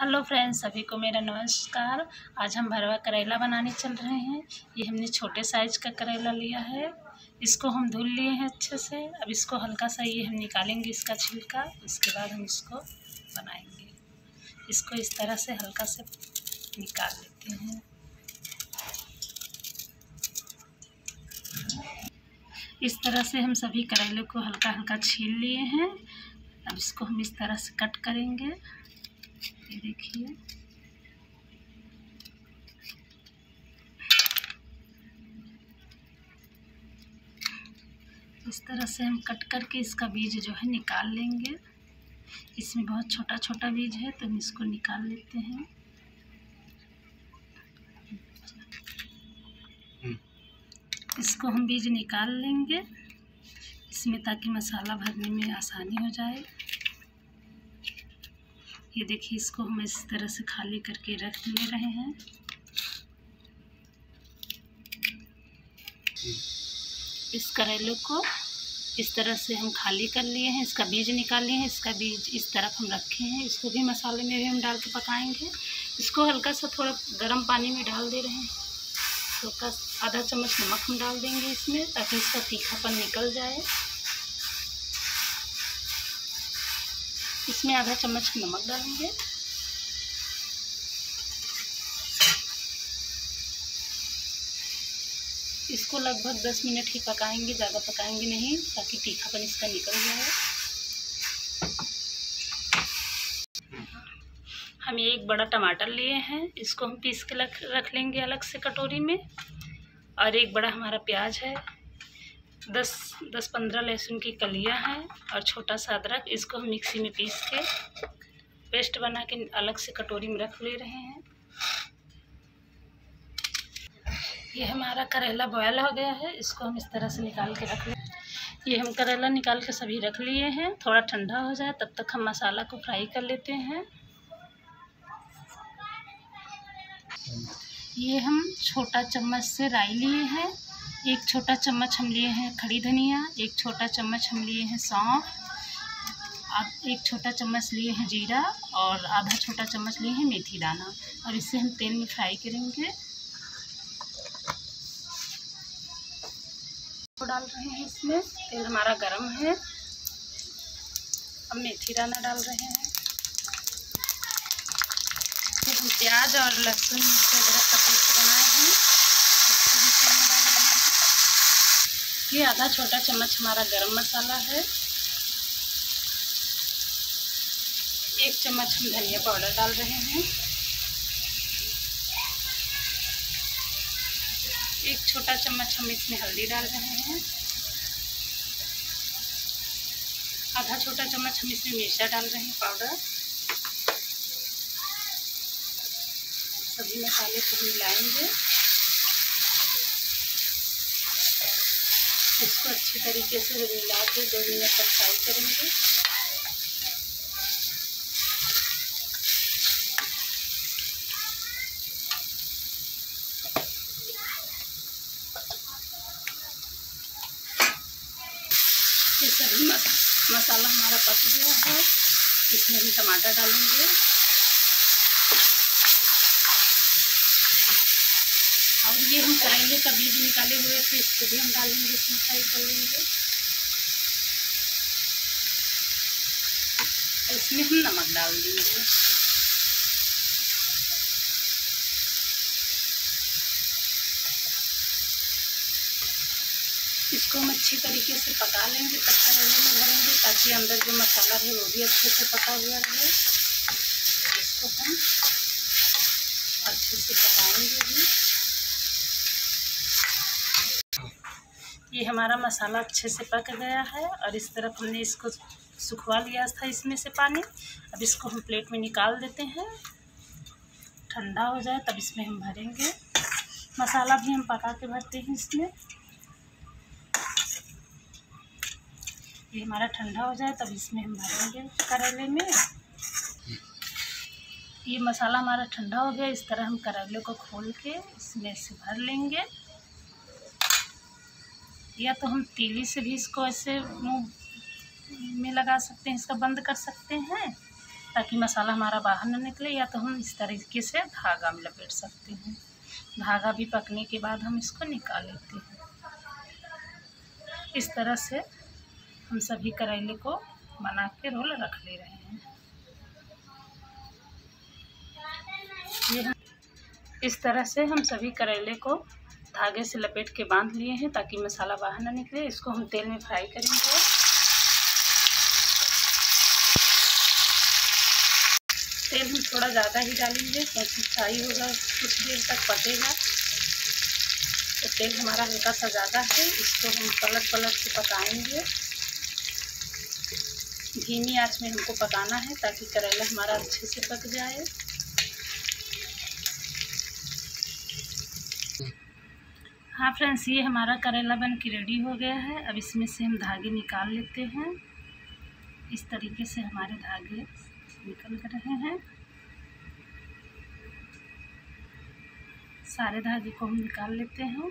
Hello friends, सभी को मेरा नमस्कार। आज हम भरवा करेला बनाने चल रहे हैं। ये हमने छोटे साइज़ का करेला लिया है। इसको हम धुल लिए हैं अच्छे से। अब इसको हल्का सा ये हम निकालेंगे इसका छिलका। उसके बाद हम इसको बनाएँगे। इसको इस तरह से हल्का से निकाल लेते हैं। इस तरह से हम सभी करेले को हल्का हल्का छील लिए हैं। अब इसको हम इस तरह से कट करेंगे। देखिए। इस तरह से हम कट करके इसका बीज जो है निकाल लेंगे। इसमें बहुत छोटा छोटा बीज है तो हम इसको निकाल लेते हैं। इसको हम बीज निकाल लेंगे, इसमें ताकि मसाला भरने में आसानी हो जाए। ये देखिए, इसको हम इस तरह से खाली करके रख ले रहे हैं। इस करेले को इस तरह से हम खाली कर लिए हैं। इसका बीज निकाल लिए हैं। इसका बीज इस तरफ़ हम रखे हैं। इसको भी मसाले में भी हम डाल के पकाएँगे। इसको हल्का सा थोड़ा गर्म पानी में डाल दे रहे हैं। हल्का आधा चम्मच नमक हम डाल देंगे इसमें, ताकि इसका तीखापन निकल जाए। इसमें आधा चम्मच नमक डालेंगे। इसको लगभग दस मिनट ही पकाएँगे, ज़्यादा पकाएँगे नहीं, ताकि तीखापन इसका निकल जाए। हम एक बड़ा टमाटर लिए हैं, इसको हम पीस के रख लेंगे अलग से कटोरी में। और एक बड़ा हमारा प्याज है। दस दस पंद्रह लहसुन की कलियाँ हैं और छोटा सा अदरक, इसको हम मिक्सी में पीस के पेस्ट बना के अलग से कटोरी में रख ले रहे हैं। ये हमारा करेला बॉयल हो गया है, इसको हम इस तरह से निकाल के रख ले। ये हम करेला निकाल के सभी रख लिए हैं, थोड़ा ठंडा हो जाए तब तक हम मसाला को फ्राई कर लेते हैं। ये हम छोटा चम्मच से राई लिए हैं। एक छोटा चम्मच हम लिए हैं खड़ी धनिया, एक छोटा चम्मच हम लिए हैं सौंफ, आप एक छोटा चम्मच लिए हैं जीरा और आधा छोटा चम्मच लिए हैं मेथी दाना। और इसे हम तेल में फ्राई करेंगे। डाल रहे हैं इसमें। तेल हमारा गर्म है। अब मेथी दाना डाल रहे हैं। हम प्याज और लहसुन मिर्च अदरक का बनाए हैं। ये आधा छोटा चम्मच हमारा गरम मसाला है। एक चम्मच हम धनिया पाउडर डाल रहे हैं। एक छोटा चम्मच हम इसमें हल्दी डाल रहे हैं। आधा छोटा चम्मच हम इसमें मिर्चा डाल रहे हैं पाउडर। सभी मसाले को मिलाएँगे। इसको अच्छे तरीके से मिला के दो मिनट तक फ्राई करेंगे। सभी मसाला हमारा पक गया है। इसमें भी टमाटर डालेंगे। और ये हम करेले का बीज निकाले हुए थे इसको भी हम डालेंगे, इसमें फ्राई कर लेंगे। इसमें हम नमक डाल देंगे। इसको हम अच्छी तरीके से पका लेंगे, तब करेले में भरेंगे, ताकि अंदर जो मसाला है वो भी अच्छे से पका हुआ रहे। इसको हम अच्छे से पकाएँगे भी। ये हमारा मसाला अच्छे से पक गया है और इस तरफ़ हमने इसको सुखवा लिया था इसमें से पानी। अब इसको हम प्लेट में निकाल देते हैं। ठंडा हो जाए तब इसमें हम भरेंगे। मसाला भी हम पका के भरते हैं इसमें। ये हमारा ठंडा हो जाए तब इसमें हम भरेंगे करेले में। ये मसाला हमारा ठंडा हो गया। इस तरह हम करेले को खोल के इसमें से भर लेंगे। या तो हम तीली से भी इसको ऐसे मुँह में लगा सकते हैं, इसका बंद कर सकते हैं, ताकि मसाला हमारा बाहर ना निकले, या तो हम इस तरीके से धागा में लपेट सकते हैं। धागा भी पकने के बाद हम इसको निकाल लेते हैं। इस तरह से हम सभी करेले को बना के रोल रख ले रहे हैं। ये इस तरह से हम सभी करेले को धागे से लपेट के बाँध लिए हैं ताकि मसाला बाहर ना निकले। इसको हम तेल में फ्राई करेंगे। तेल हम थोड़ा ज़्यादा ही डालेंगे, क्योंकि फ्राई होगा, कुछ देर तक पकेगा। तो तेल हमारा हल्का सा ज़्यादा है, इसको हम पलट पलट के पकाएँगे। धीमी आँच में हमको पकाना है ताकि करेला हमारा अच्छे से पक जाए। हाँ फ्रेंड्स ये हमारा करेला बन के रेडी हो गया है। अब इसमें से हम धागे निकाल लेते हैं। इस तरीके से हमारे धागे निकल कर रहे हैं। सारे धागे को हम निकाल लेते हैं।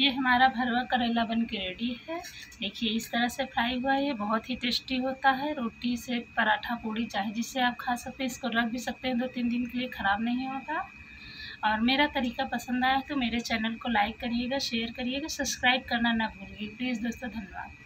ये हमारा भरवा करेला बन के रेडी है। देखिए, इस तरह से फ्राई हुआ है। ये बहुत ही टेस्टी होता है। रोटी से पराठा, पूड़ी, चाहे जिससे आप खा सकते हैं, इसको रख भी सकते हैं। दो तीन दिन के लिए ख़राब नहीं होता। और मेरा तरीका पसंद आया तो मेरे चैनल को लाइक करिएगा शेयर करिएगा सब्सक्राइब करना ना भूलिए। प्लीज़ दोस्तों, धन्यवाद।